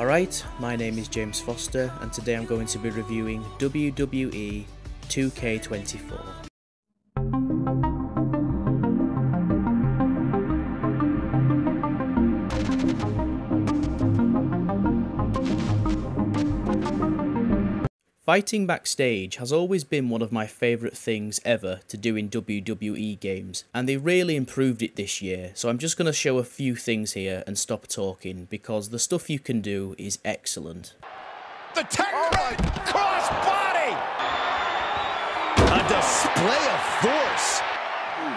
Alright, my name is James Foster and today I'm going to be reviewing WWE 2K24. Fighting backstage has always been one of my favourite things ever to do in WWE games, and they really improved it this year, so I'm just going to show a few things here and stop talking because the stuff you can do is excellent. The 10 cross body! A display of force!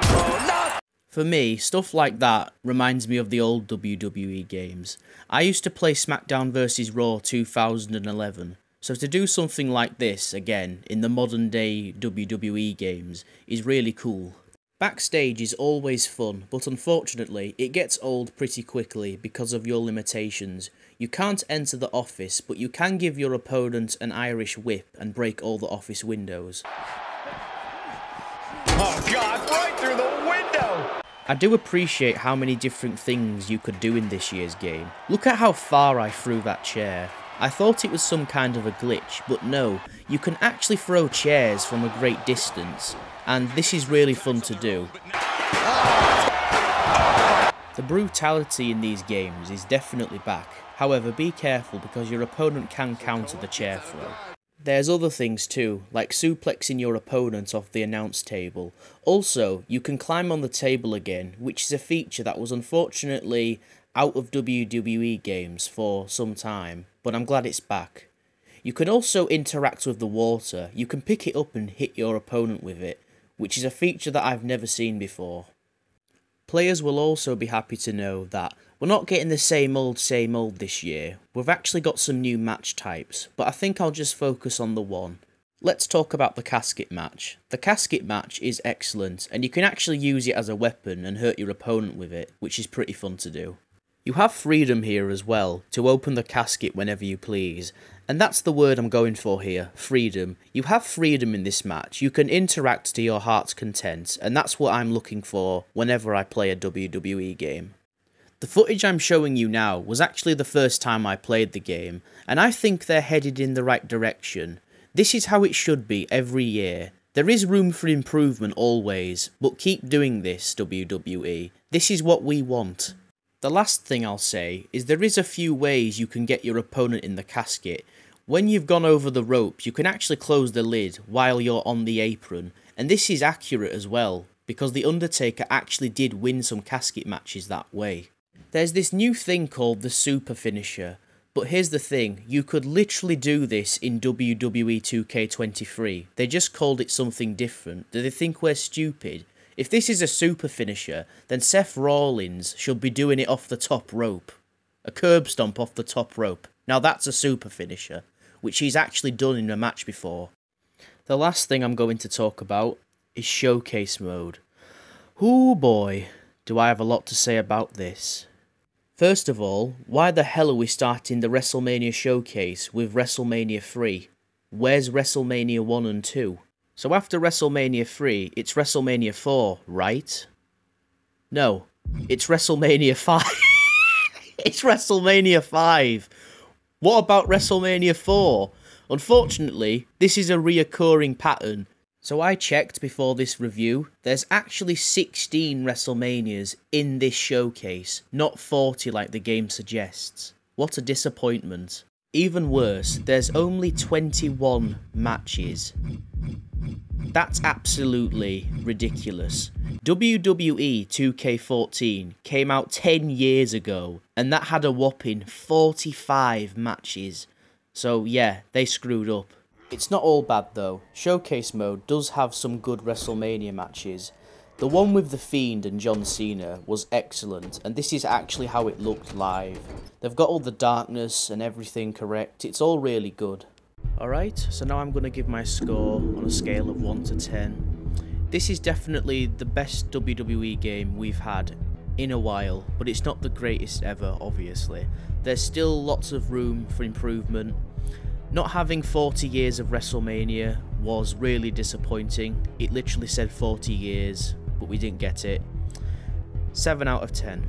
Oh, no! For me, stuff like that reminds me of the old WWE games. I used to play SmackDown vs Raw 2011, so to do something like this, again, in the modern day WWE games, is really cool. Backstage is always fun, but unfortunately, it gets old pretty quickly because of your limitations. You can't enter the office, but you can give your opponent an Irish whip and break all the office windows. Oh god, right through the window! I do appreciate how many different things you could do in this year's game. Look at how far I threw that chair. I thought it was some kind of a glitch, but no, you can actually throw chairs from a great distance, and this is really fun to do. The brutality in these games is definitely back, however be careful because your opponent can counter the chair throw. There's other things too, like suplexing your opponent off the announce table. Also, you can climb on the table again, which is a feature that was unfortunately out of WWE games for some time, but I'm glad it's back. You can also interact with the water, you can pick it up and hit your opponent with it, which is a feature that I've never seen before. Players will also be happy to know that we're not getting the same old same old this year, we've actually got some new match types, but I think I'll just focus on the one. Let's talk about the casket match. The casket match is excellent, and you can actually use it as a weapon and hurt your opponent with it, which is pretty fun to do. You have freedom here as well, to open the casket whenever you please, and that's the word I'm going for here, freedom. You have freedom in this match, you can interact to your heart's content, and that's what I'm looking for whenever I play a WWE game. The footage I'm showing you now was actually the first time I played the game, and I think they're headed in the right direction. This is how it should be every year. There is room for improvement always, but keep doing this, WWE. This is what we want. The last thing I'll say is there is a few ways you can get your opponent in the casket. When you've gone over the rope, you can actually close the lid while you're on the apron, and this is accurate as well, because The Undertaker actually did win some casket matches that way. There's this new thing called the Super Finisher, but here's the thing, you could literally do this in WWE 2K23. They just called it something different. Do they think we're stupid? If this is a super finisher, then Seth Rollins should be doing it off the top rope. A curb stomp off the top rope. Now that's a super finisher, which he's actually done in a match before. The last thing I'm going to talk about is showcase mode. Oh boy, do I have a lot to say about this. First of all, why the hell are we starting the WrestleMania showcase with WrestleMania 3? Where's WrestleMania 1 and 2? So after WrestleMania 3, it's WrestleMania 4, right? No, it's WrestleMania 5. it's WrestleMania 5. What about WrestleMania 4? Unfortunately, this is a reoccurring pattern. So I checked before this review, there's actually 16 WrestleManias in this showcase, not 40 like the game suggests. What a disappointment. Even worse, there's only 21 matches. That's absolutely ridiculous. WWE 2K14 came out 10 years ago and that had a whopping 45 matches. So yeah, they screwed up. It's not all bad though. Showcase mode does have some good WrestleMania matches. The one with The Fiend and John Cena was excellent, and this is actually how it looked live. They've got all the darkness and everything correct, it's all really good. Alright, so now I'm going to give my score on a scale of 1 to 10. This is definitely the best WWE game we've had in a while, but it's not the greatest ever, obviously. There's still lots of room for improvement. Not having 40 years of WrestleMania was really disappointing. It literally said 40 years, but we didn't get it. 7 out of 10.